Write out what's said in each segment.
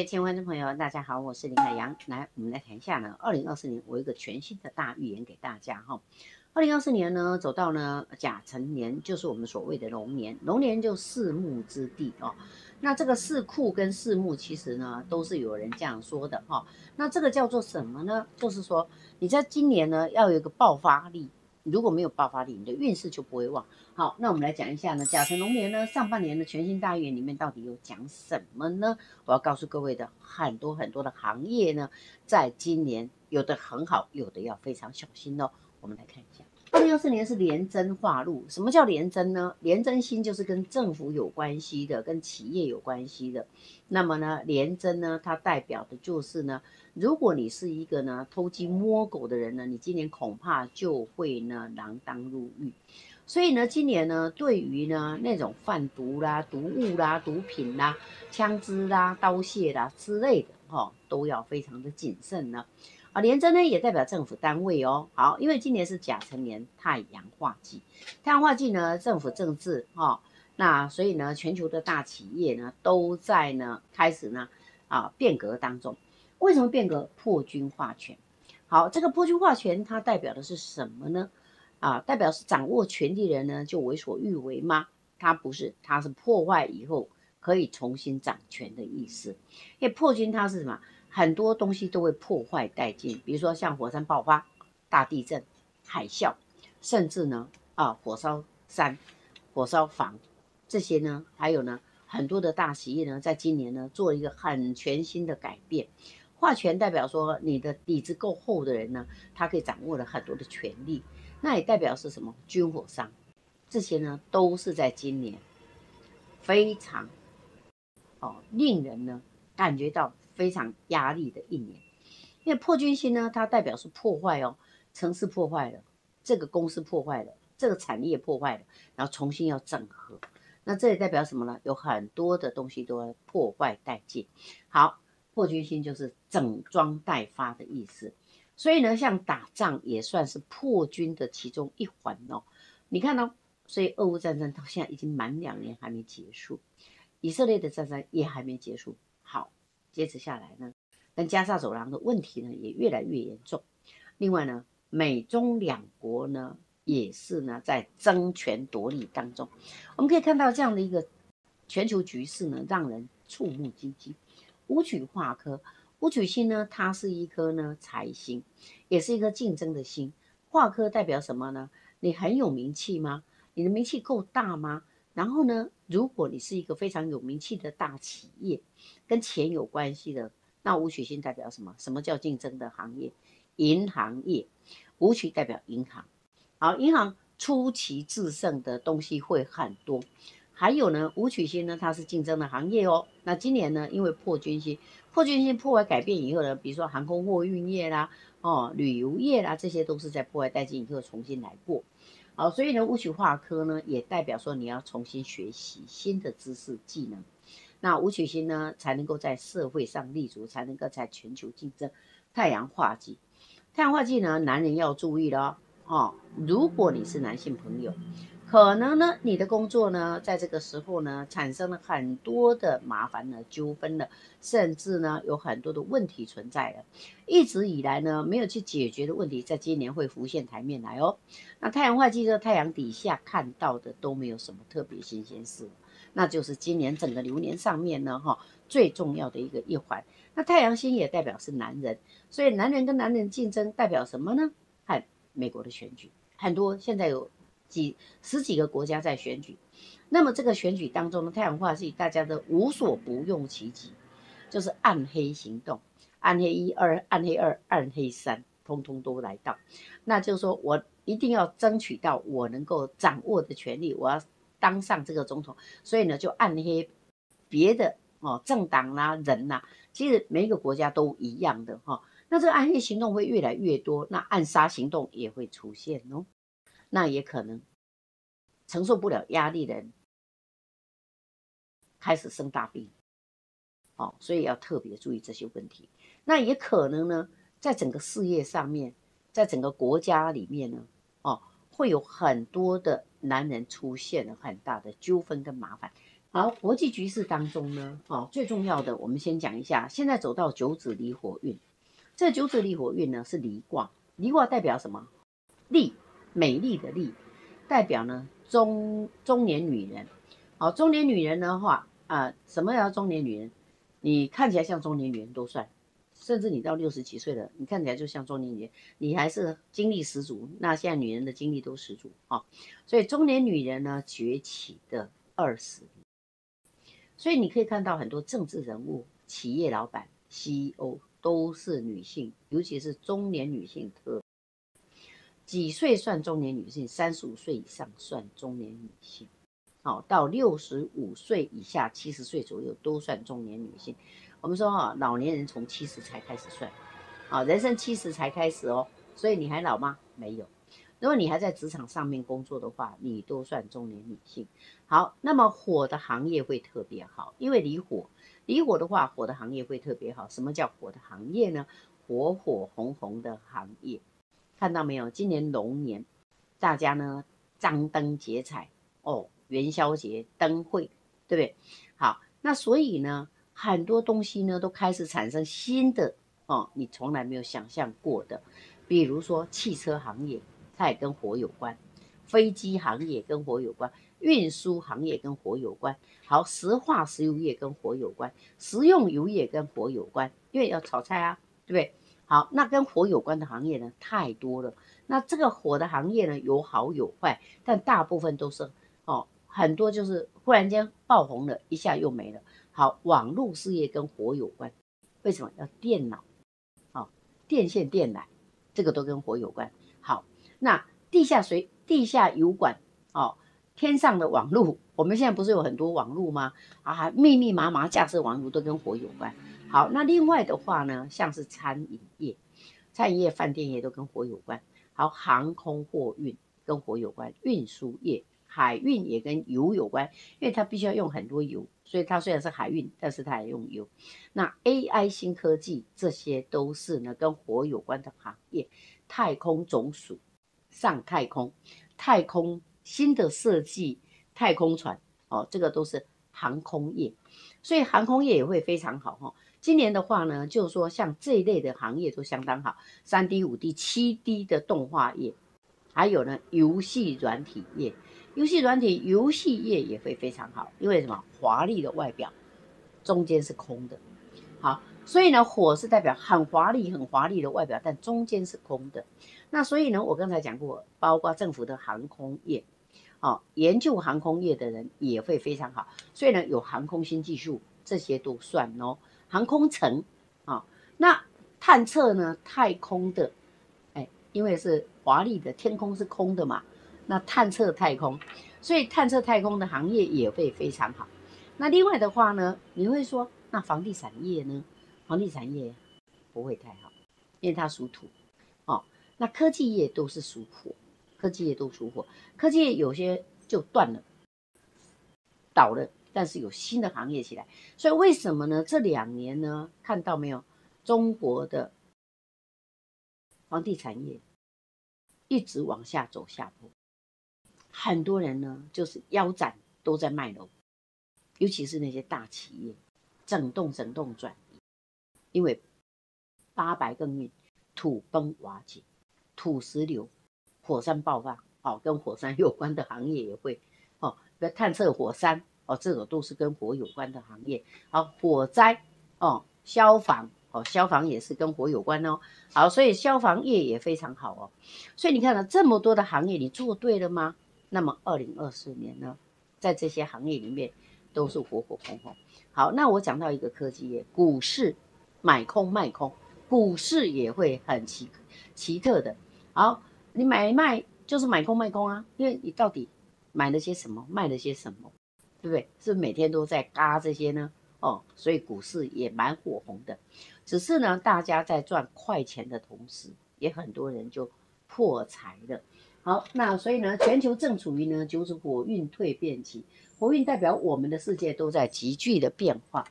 位亲爱观众朋友，大家好，我是林海洋。来，我们来谈一下呢，二零二四年我有一个全新的大预言给大家哈。二零二四年呢，走到呢甲辰年，就是我们所谓的龙年。龙年就四木之地哦。那这个四库跟四木，其实呢都是有人这样说的哈。那这个叫做什么呢？就是说你在今年呢要有一个爆发力。如果没有爆发力，你的运势就不会旺。好，那我们来讲一下呢，甲辰龙年呢，上半年的全新大运里面到底有讲什么呢？我要告诉各位的，很多很多的行业呢，在今年有的很好，有的要非常小心哦。我们来看一下。二零二四年是廉贞化禄，什么叫廉贞呢？廉贞星就是跟政府有关系的，跟企业有关系的。那么呢，廉贞呢，它代表的就是呢，如果你是一个呢偷鸡摸狗的人呢，你今年恐怕就会呢锒铛入狱。所以呢，今年呢，对于呢那种贩毒啦、毒物啦、毒品啦、枪支啦、刀械啦之类的，哈，都要非常的谨慎呢。啊廉贞呢也代表政府单位哦。好，因为今年是甲辰年，太阳化忌，太阳化忌呢，政府政治哈，那所以呢，全球的大企业呢都在呢开始呢啊变革当中。为什么变革？破军化权。好，这个破军化权它代表的是什么呢？啊，代表是掌握权力人呢就为所欲为吗？它不是，它是破坏以后可以重新掌权的意思。因为破军它是什么？很多东西都会破坏殆尽，比如说像火山爆发、大地震、海啸，甚至呢啊火烧山、火烧房这些呢，还有呢很多的大企业呢，在今年呢做一个很全新的改变。化权代表说你的底子够厚的人呢，他可以掌握了很多的权利，那也代表是什么？军火商这些呢都是在今年非常哦令人呢感觉到。非常压力的一年，因为破军星呢，它代表是破坏哦，城市破坏了，这个公司破坏了，这个产业破坏了，然后重新要整合，那这也代表什么呢？有很多的东西都要破坏殆尽。好，破军星就是整装待发的意思，所以呢，像打仗也算是破军的其中一环哦。你看哦，所以俄乌战争到现在已经满两年还没结束，以色列的战争也还没结束。好。接着下来呢，跟加沙走廊的问题呢也越来越严重。另外呢，美中两国呢也是呢在争权夺利当中。我们可以看到这样的一个全球局势呢，让人触目惊心。武曲化科，武曲星呢，它是一颗呢财星，也是一颗竞争的星。化科代表什么呢？你很有名气吗？你的名气够大吗？然后呢，如果你是一个非常有名气的大企业，跟钱有关系的，那武曲星代表什么？什么叫竞争的行业？银行业，武曲代表银行。好，银行出奇制胜的东西会很多。还有呢，武曲星呢，它是竞争的行业哦。那今年呢，因为破军星，破军星破坏改变以后呢，比如说航空货运业啦，哦，旅游业啦，这些都是在破坏殆尽以后重新来过。好，所以呢，五曲化科呢，也代表说你要重新学习新的知识技能，那武曲星呢，才能够在社会上立足，才能够在全球竞争。太阳化忌，太阳化忌呢，男人要注意了哦。如果你是男性朋友。可能呢，你的工作呢，在这个时候呢，产生了很多的麻烦呢、纠纷了，甚至呢，有很多的问题存在了。一直以来呢，没有去解决的问题，在今年会浮现台面来哦。那太阳化忌的太阳底下看到的都没有什么特别新鲜事，那就是今年整个流年上面呢，哈，最重要的一个一环。那太阳星也代表是男人，所以男人跟男人竞争代表什么呢？看美国的选举，很多现在有。几十几个国家在选举，那么这个选举当中的太阳化是大家都无所不用其极，就是暗黑行动，暗黑一二、暗黑二、暗黑三，通通都来到。那就是说我一定要争取到我能够掌握的权利，我要当上这个总统，所以呢就暗黑别的哦政党啦、人呐，其实每一个国家都一样的哈。那这个暗黑行动会越来越多，那暗杀行动也会出现哦。那也可能承受不了压力的人开始生大病，哦，所以要特别注意这些问题。那也可能呢，在整个事业上面，在整个国家里面呢，哦，会有很多的男人出现了很大的纠纷跟麻烦。好，国际局势当中呢，哦，最重要的，我们先讲一下，现在走到九子离火运，这九子离火运呢是离卦，离卦代表什么？利，美丽的丽，代表呢中中年女人。好，中年女人的话啊，什么叫中年女人？你看起来像中年女人都算，甚至你到六十几岁了，你看起来就像中年女人，你还是精力十足。那现在女人的精力都十足啊，所以中年女人呢崛起的二十。所以你可以看到很多政治人物、企业老板、CEO 都是女性，尤其是中年女性特。几岁算中年女性？三十五岁以上算中年女性。好，到六十五岁以下、七十岁左右都算中年女性。我们说啊，老年人从七十才开始算，啊，人生七十才开始哦。所以你还老吗？没有。如果你还在职场上面工作的话，你都算中年女性。好，那么火的行业会特别好，因为离火，离火的话，火的行业会特别好。什么叫火的行业呢？火火红红的行业，看到没有？今年龙年，大家呢张灯结彩哦，元宵节灯会，对不对？好，那所以呢，很多东西呢都开始产生新的哦，你从来没有想象过的，比如说汽车行业。它也跟火有关，飞机行业跟火有关，运输行业跟火有关。好，石化石油业跟火有关，食用油业跟火有关，因为要炒菜啊，对不对？好，那跟火有关的行业呢，太多了。那这个火的行业呢，有好有坏，但大部分都是哦，很多就是忽然间爆红了，一下又没了。好，网络事业跟火有关，为什么要电脑？好，电线电缆，这个都跟火有关。好。那地下水、地下油管哦，天上的网路，我们现在不是有很多网路吗？啊，密密麻麻架设网路都跟火有关。好，那另外的话呢，像是餐饮业、餐饮业、饭店业都跟火有关。好，航空货运跟火有关，运输业、海运也跟油有关，因为它必须要用很多油，所以它虽然是海运，但是它也用油。那 AI 新科技这些都是呢跟火有关的行业，太空总署。上太空，太空新的设计，太空船哦，这个都是航空业，所以航空业也会非常好哈。今年的话呢，就是说像这一类的行业都相当好，三 D、五 D、七 D 的动画业，还有呢游戏软体业，游戏软体游戏业也会非常好，因为什么？华丽的外表，中间是空的，好。所以呢，火是代表很华丽、很华丽的外表，但中间是空的。那所以呢，我刚才讲过，包括政府的航空业，哦，研究航空业的人也会非常好。所以呢，有航空新技术，这些都算哦。航空城啊，那探测呢，太空的，哎，因为是华丽的，天空是空的嘛，那探测太空，所以探测太空的行业也会非常好。那另外的话呢，你会说，那房地产业呢？房地产业不会太好，因为它属土，哦，那科技业都是属火，科技业都属火，科技业有些就断了，倒了，但是有新的行业起来，所以为什么呢？这两年呢，看到没有，中国的房地产业一直往下走下坡，很多人呢就是腰斩都在卖楼，尤其是那些大企业，整栋整栋转移。因为八百更运，土崩瓦解，土石流，火山爆发，哦，跟火山有关的行业也会，哦，比如探测火山，哦，这种都是跟火有关的行业。好，火灾，哦，消防，哦，消防也是跟火有关哦。好，所以消防业也非常好哦。所以你看了这么多的行业，你做对了吗？那么二零二四年呢，在这些行业里面都是火火红红。好，那我讲到一个科技业，股市。买空卖空，股市也会很奇奇特的。好，你买卖就是买空卖空啊，因为你到底买了些什么，卖了些什么，对不对？是每天都在嘎这些呢？哦，所以股市也蛮火红的。只是呢，大家在赚快钱的同时，也很多人就破财了。好，那所以呢，全球正处于呢就是火运蜕变期，火运代表我们的世界都在急剧的变化。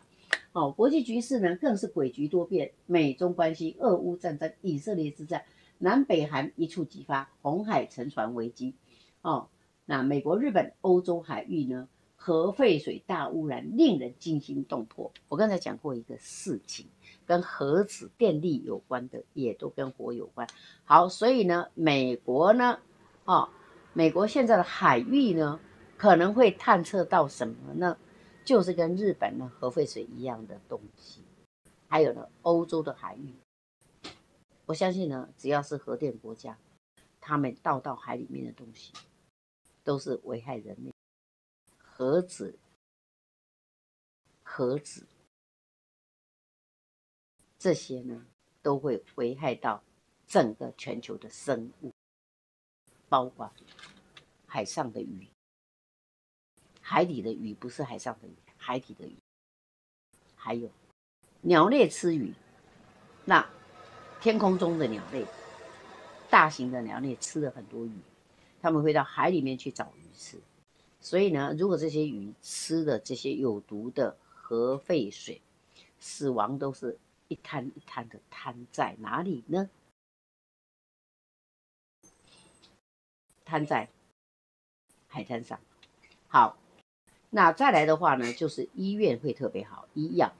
哦，国际局势呢更是诡谲多变，美中关系、俄乌战争、以色列之战、南北韩一触即发、红海沉船危机，哦，那美国、日本、欧洲海域呢核废水大污染，令人惊心动魄。我刚才讲过一个事情，跟核子电力有关的，也都跟火有关。好，所以呢，美国呢，哦，美国现在的海域呢，可能会探测到什么呢？就是跟日本的核废水一样的东西。还有呢，欧洲的海域，我相信呢，只要是核电国家，他们倒到海里面的东西，都是危害人类。核子，核子，这些呢都会危害到整个全球的生物，包括海上的鱼，海底的鱼不是海上的鱼，海底的鱼，还有鸟类吃鱼，那天空中的鸟类，大型的鸟类吃了很多鱼，他们会到海里面去找鱼吃。所以呢，如果这些鱼吃的这些有毒的核废水，死亡都是一滩一滩的摊在哪里呢？摊在海滩上。好，那再来的话呢，就是医院会特别好，医药、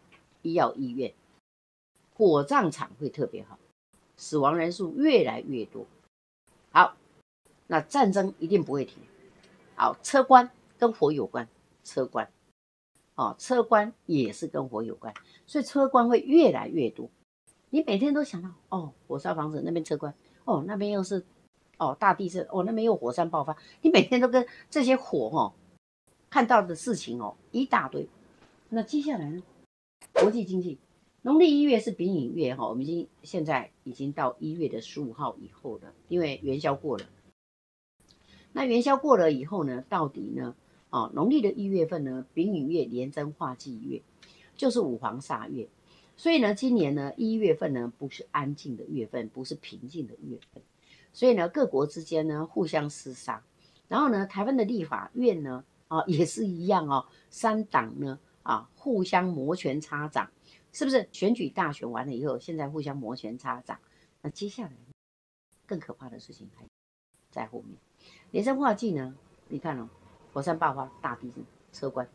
医药医院、火葬场会特别好，死亡人数越来越多。好，那战争一定不会停。好，车关跟火有关，车关，哦，车关也是跟火有关，所以车关会越来越多。你每天都想到，哦，火烧房子那边车关，哦，那边又是，哦，大地震，哦，那边又火山爆发，你每天都跟这些火，哈，看到的事情哦一大堆。那接下来呢？国际经济，农历一月是丙寅月，哈，我们已经现在已经到一月的十五号以后了，因为元宵过了。那元宵过了以后呢？到底呢？哦，农历的一月份呢，丙寅月连贞化忌月，就是五黄煞月。所以呢，今年呢一月份呢不是安静的月份，不是平静的月份。所以呢，各国之间呢互相厮杀。然后呢，台湾的立法院呢啊 也是一样哦，三党呢啊互相摩拳擦掌，是不是？选举大选完了以后，现在互相摩拳擦掌。那接下来更可怕的事情还在后面。连生化忌呢？你看哦，火山爆发、大地震、车关，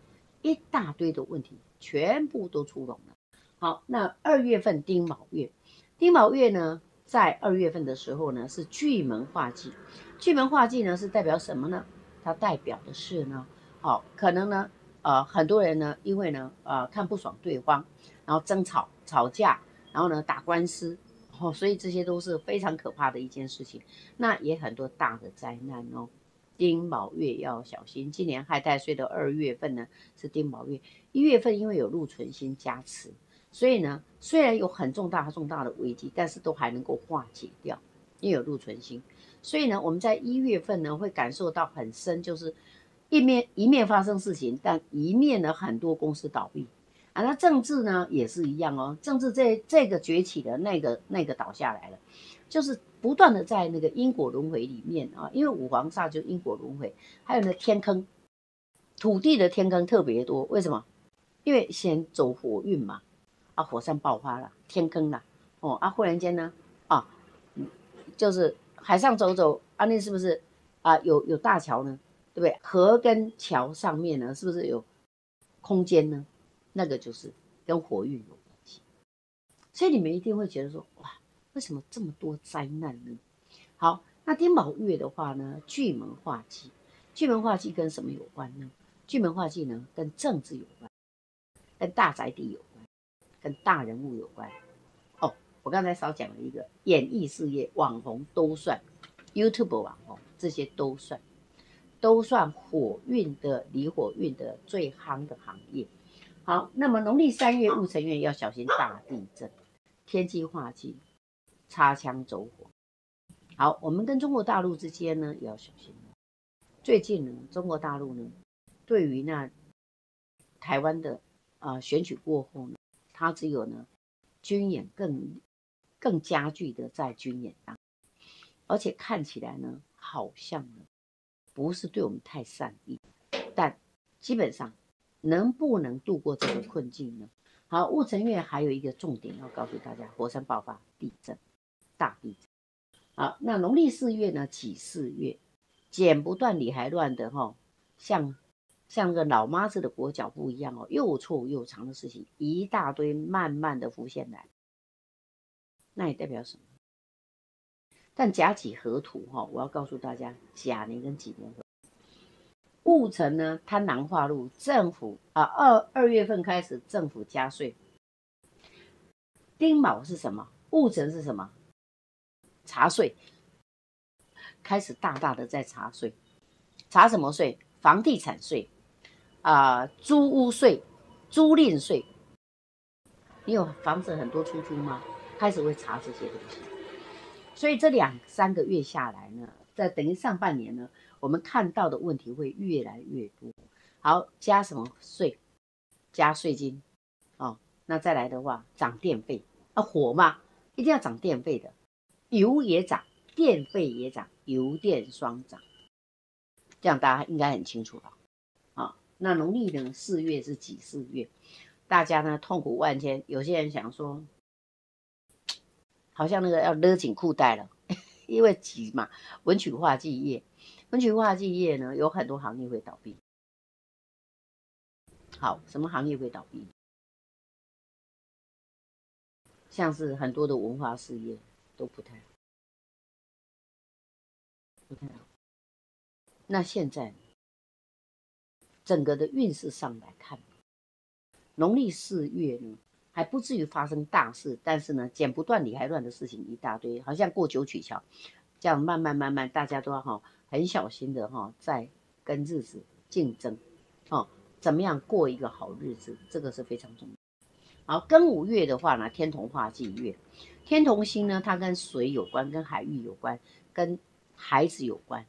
一大堆的问题，全部都出笼了。好，那二月份丁卯月，丁卯月呢，在二月份的时候呢，是巨门化忌。巨门化忌呢，是代表什么呢？它代表的是呢，好，可能呢，呃，很多人呢，因为呢，呃，看不爽对方，然后争吵、吵架，然后呢，打官司。哦，所以这些都是非常可怕的一件事情，那也很多大的灾难哦。丁卯月要小心，今年亥太岁的二月份呢是丁卯月，一月份因为有禄存星加持，所以呢虽然有很重大重大的危机，但是都还能够化解掉，因为有禄存星，所以呢我们在一月份呢会感受到很深，就是一面一面发生事情，但一面呢很多公司倒闭。啊，那政治呢也是一样哦，政治这这个崛起的那个那个倒下来了，就是不断的在那个因果轮回里面啊，因为五黄煞就因果轮回，还有呢天坑，土地的天坑特别多，为什么？因为先走火运嘛，啊火山爆发了，天坑了，哦啊忽然间呢啊，就是海上走走，啊那是不是啊有有大桥呢？对不对？河跟桥上面呢是不是有空间呢？那个就是跟火运有关系，所以你们一定会觉得说，哇，为什么这么多灾难呢？好，那丁卯月的话呢，巨门化忌，巨门化忌跟什么有关呢？巨门化忌呢，跟政治有关，跟大宅地有关，跟大人物有关。哦，我刚才少讲了一个，演艺事业、网红都算，YouTube 网红这些都算，都算火运的离火运的最夯的行业。好，那么农历三月戊辰月要小心大地震，天机化忌，擦枪走火。好，我们跟中国大陆之间呢也要小心。最近呢，中国大陆呢对于那台湾的啊选举过后呢，它只有呢军演更更加剧的在军演当，而且看起来呢好像呢不是对我们太善意，但基本上。能不能度过这个困境呢？好，戊辰月还有一个重点要告诉大家：火山爆发、地震、大地震。好，那农历四月呢？己巳月，剪不断理还乱的哈，像像个老妈子的裹脚布一样哦，又臭又长的事情一大堆，慢慢的浮现来。那也代表什么？但甲己合土哈，我要告诉大家，甲年跟己年合。戊辰呢，它南化路，政府啊，二二月份开始政府加税。丁卯是什么？戊辰是什么？查税，开始大大的在查税，查什么税？房地产税啊，租屋税、租赁税。你有房子很多出租吗？开始会查这些东西。所以这两三个月下来呢，在等于上半年呢，我们看到的问题会越来越多。好，加什么税？加税金。哦，那再来的话，涨电费啊，火嘛，一定要涨电费的。油也涨，电费也涨，油电双涨。这样大家应该很清楚了。啊，那农历呢四月是几四月？大家呢痛苦万千。有些人想说。好像那个要勒紧裤带了，因为急嘛。文曲化忌业，文曲化忌业呢，有很多行业会倒闭。好，什么行业会倒闭？像是很多的文化事业都不太好，不太好。那现在整个的运势上来看，农历四月呢？还不至于发生大事，但是呢，剪不断理还乱的事情一大堆，好像过九曲桥，这样慢慢慢慢，大家都要哈很小心的哈，在跟日子竞争，哦，怎么样过一个好日子，这个是非常重要。好，庚午月的话呢，天同化忌月，天同星呢，它跟水有关，跟海域有关，跟孩子有关。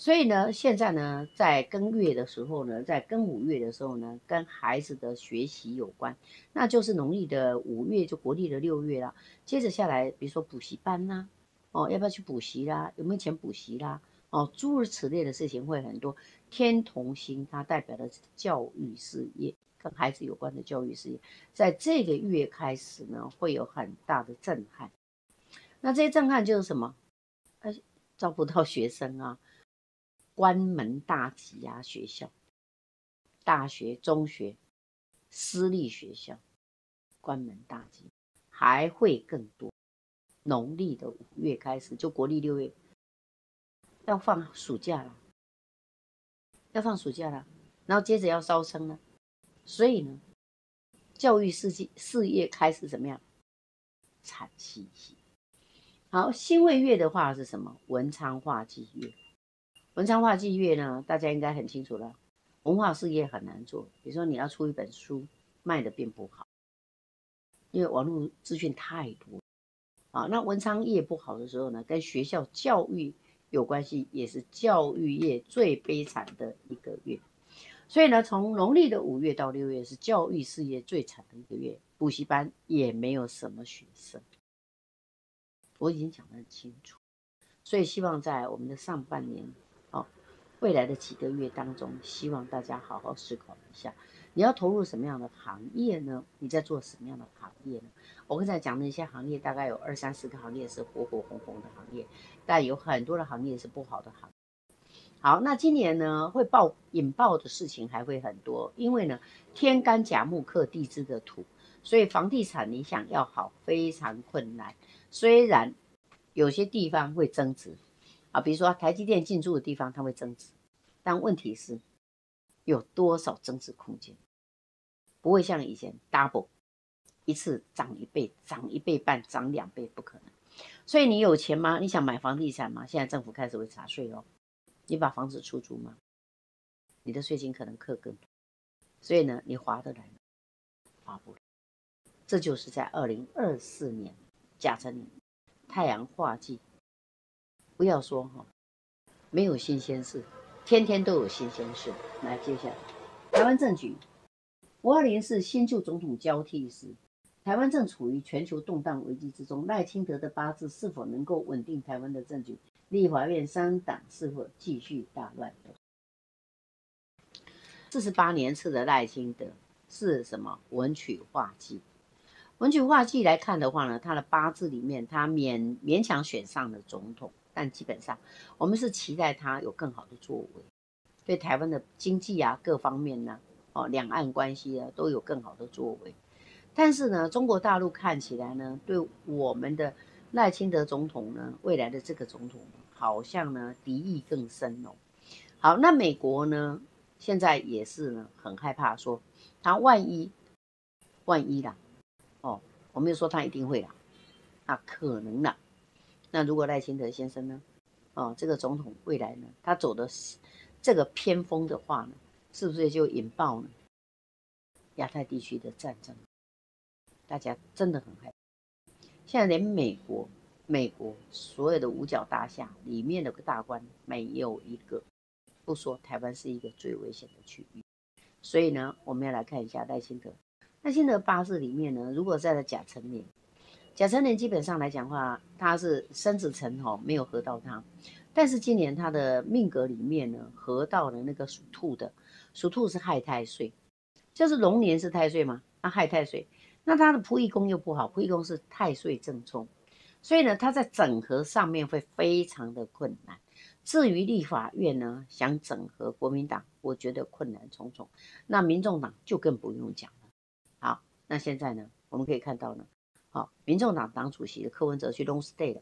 所以呢，现在呢，在庚月的时候呢，在庚五月的时候呢，跟孩子的学习有关，那就是农历的五月，就国历的六月啦。接着下来，比如说补习班啦，哦，要不要去补习啦？有没有钱补习啦？哦，诸如此类的事情会很多。天同星它代表的是教育事业，跟孩子有关的教育事业，在这个月开始呢，会有很大的震撼。那这些震撼就是什么？呃，招不到学生啊。关门大吉啊！学校、大学、中学、私立学校关门大吉，还会更多。农历的五月开始，就国历六月要放暑假了，要放暑假了，然后接着要招生了，所以呢，教育事业事业开始怎么样？惨兮兮。好，辛未月的话是什么？文昌化忌月。文昌化忌月呢，大家应该很清楚了。文化事业很难做，比如说你要出一本书，卖的并不好，因为网络资讯太多啊。那文昌业不好的时候呢，跟学校教育有关系，也是教育业最悲惨的一个月。所以呢，从农历的五月到六月是教育事业最惨的一个月，补习班也没有什么学生。我已经讲得很清楚，所以希望在我们的上半年。未来的几个月当中，希望大家好好思考一下，你要投入什么样的行业呢？你在做什么样的行业呢？我刚才讲的一些行业，大概有二三十个行业是火火红红的行业，但有很多的行业是不好的行。好，那今年呢，会爆引爆的事情还会很多，因为呢，天干甲木克地支的土，所以房地产你想要好非常困难。虽然有些地方会增值。啊，比如说台积电进驻的地方，它会增值，但问题是有多少增值空间？不会像以前 double 一次涨一倍、涨一倍半、涨两倍，不可能。所以你有钱吗？你想买房地产吗？现在政府开始会查税哦。你把房子出租吗？你的税金可能克更多。所以呢，你划得来吗？划不来。这就是在二零二四年甲辰年太阳化忌。不要说哈，没有新鲜事，天天都有新鲜事。来，接下来，台湾政局，五二零是新旧总统交替时，台湾正处于全球动荡危机之中。赖清德的八字是否能够稳定台湾的政局？立法院三党是否继续大乱斗？四十八年次的赖清德是什么文曲化忌？文曲化忌来看的话呢，他的八字里面他勉勉强选上了总统。但基本上，我们是期待他有更好的作为，对台湾的经济啊各方面呢，哦，两岸关系啊都有更好的作为。但是呢，中国大陆看起来呢，对我们的赖清德总统呢，未来的这个总统好像呢敌意更深哦。好，那美国呢，现在也是呢很害怕，说他万一万一啦，哦，我没有说他一定会啦，那可能啦。那如果赖清德先生呢，哦，这个总统未来呢，他走的是这个偏锋的话呢，是不是就引爆呢亚太地区的战争？大家真的很害怕。现在连美国，美国所有的五角大厦里面的大官没有一个不说台湾是一个最危险的区域。所以呢，我们要来看一下赖清德。赖清德八字里面呢，如果在了甲辰年，甲辰年基本上来讲话，他是生子辰哈，没有合到他。但是今年他的命格里面呢，合到了那个属兔的，属兔是害太岁，就是龙年是太岁嘛？那害太岁。那他的仆役宫又不好，仆役宫是太岁正冲，所以呢，他在整合上面会非常的困难。至于立法院呢，想整合国民党，我觉得困难重重。那民众党就更不用讲了。好，那现在呢，我们可以看到呢，好，民众党党主席的柯文哲去 long stay 了。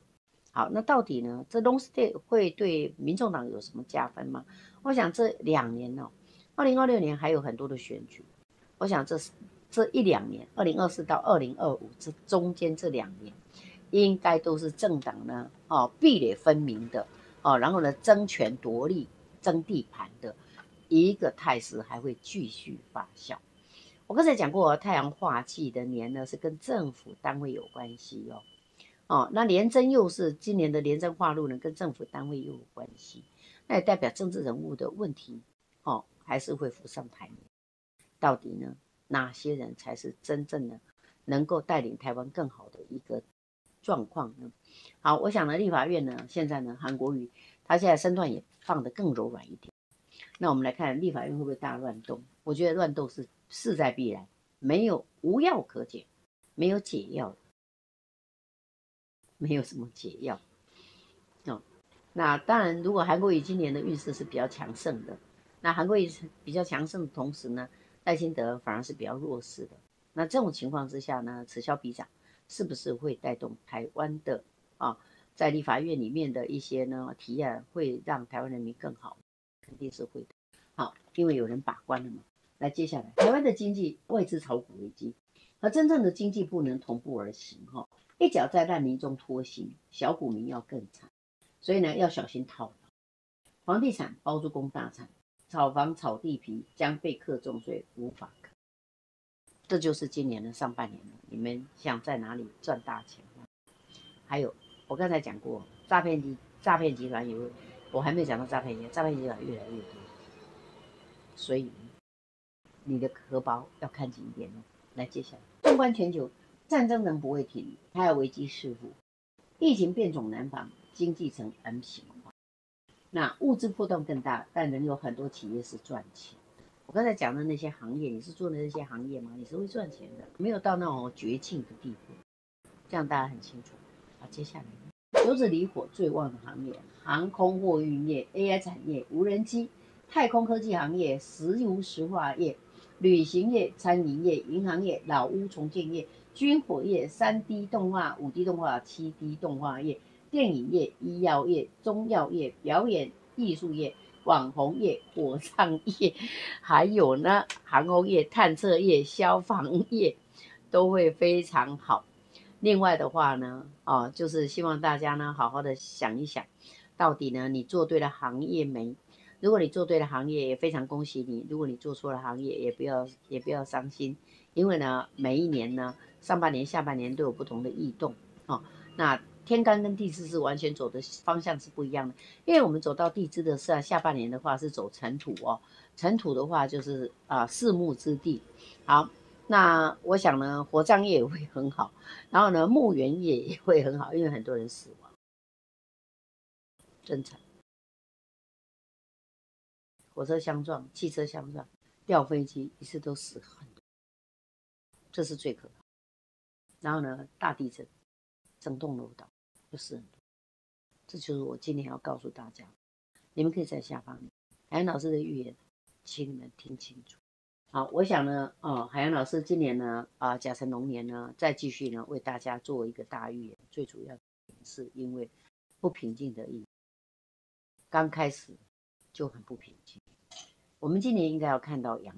好，那到底呢，这 long stay 会对民众党有什么加分吗？我想这两年呢，二零二六年还有很多的选举，我想这是。这一两年，二零二四到二零二五这中间这两年，应该都是政党呢，哦，壁垒分明的，哦，然后呢，争权夺利、争地盘的一个态势还会继续发酵。我刚才讲过，太阳化忌的年呢，是跟政府单位有关系哦，哦，那廉贞又是今年的廉贞化禄呢，跟政府单位又有关系，那也代表政治人物的问题，哦，还是会浮上台面。到底呢？哪些人才是真正的能够带领台湾更好的一个状况呢？好，我想呢，立法院呢，现在呢，韩国瑜他现在身段也放得更柔软一点。那我们来看立法院会不会大乱斗？我觉得乱斗是势在必然，没有无药可解，没有解药，没有什么解药。哦，那当然，如果韩国瑜今年的运势是比较强盛的，那韩国瑜比较强盛的同时呢？赖清德反而是比较弱势的，那这种情况之下呢，此消彼长，是不是会带动台湾的啊，在立法院里面的一些呢提案，会让台湾人民更好？肯定是会的。好，因为有人把关了嘛。来，接下来台湾的经济外资炒股危机，和真正的经济不能同步而行哈，一脚在烂泥中拖行，小股民要更惨，所以呢要小心套牢。房地产包租公大产。炒房、炒地皮将被课重税，无法可。这就是今年的上半年了。你们想在哪里赚大钱？还有，我刚才讲过，诈骗集诈骗集团有，我还没讲到诈骗集诈骗集团越来越多，所以你的荷包要看紧一点哦。来，接下来，纵观全球，战争仍不会停，还有危机四伏，疫情变种难防，经济呈 M 型。那物质波动更大，但仍有很多企业是赚钱。我刚才讲的那些行业，你是做的那些行业吗？你是会赚钱的，没有到那种绝境的地步。这样大家很清楚。好，接下来，九子离火最旺的行业：航空货运业、AI 产业、无人机、太空科技行业、石油石化业、旅行业、餐饮业、银行业、老屋重建业、军火业、三 D 动画、五 D 动画、七 D 动画业。电影业、医药业、中药业、表演艺术业、网红业、火葬业，还有呢，航空业、探测业、消防业都会非常好。另外的话呢，哦，就是希望大家呢，好好的想一想，到底呢，你做对了行业没？如果你做对了行业，也非常恭喜你；如果你做错了行业，也不要也不要伤心，因为呢，每一年呢，上半年、下半年都有不同的异动哦。那天干跟地支是完全走的方向是不一样的，因为我们走到地支的是啊，下半年的话是走尘土哦，尘土的话就是啊四木之地。好，那我想呢，火葬业也会很好，然后呢，墓园业也会很好，因为很多人死亡，真惨。火车相撞、汽车相撞、掉飞机，一次都死很多，这是最可怕。然后呢，大地震，整栋楼倒。就是很多，这就是我今天要告诉大家，你们可以在下方海洋老师的预言，请你们听清楚。好，我想呢，哦，海洋老师今年呢，啊，甲辰龙年呢，再继续呢，为大家做一个大预言。最主要是因为不平静的意，刚开始就很不平静。我们今年应该要看到阳，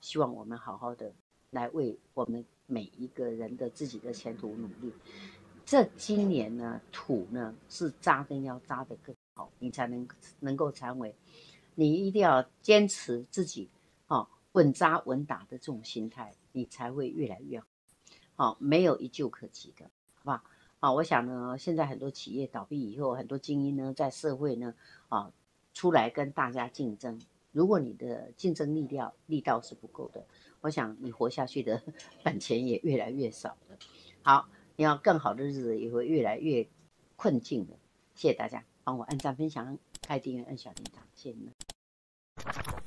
希望我们好好的来为我们每一个人的自己的前途努力。这今年呢，土呢是扎根要扎得更好，你才能能够成为。你一定要坚持自己，哦，稳扎稳打的这种心态，你才会越来越好。好，没有一救可及的，好不好？好，我想呢，现在很多企业倒闭以后，很多精英呢在社会呢，啊，出来跟大家竞争。如果你的竞争力量力道是不够的，我想你活下去的 本钱也越来越少了。好。你要更好的日子也会越来越困境的，谢谢大家帮我按赞、分享、开订阅、按小铃铛，谢谢你们。